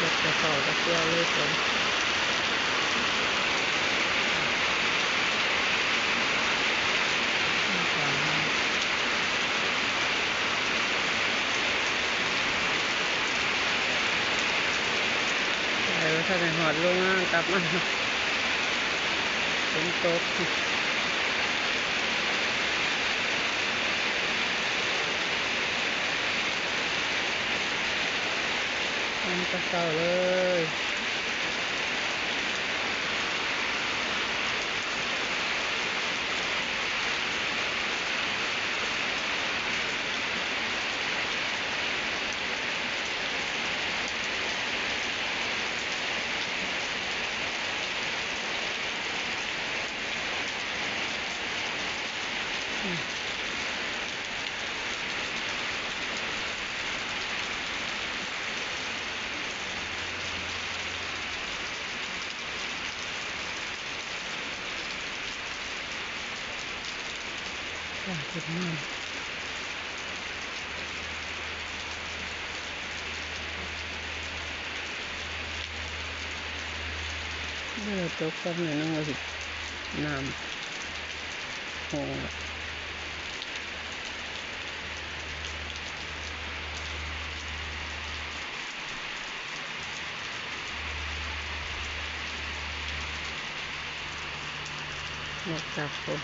จะสอบจะเที่ยวเลยคนถ้าในหอดลงมากลับมาฝนตก มันก็เศร้าเลยอยากกินมากเมื่อตกซ้ำเลยน้องว่าสิน้ำโหงละนอกจากฝน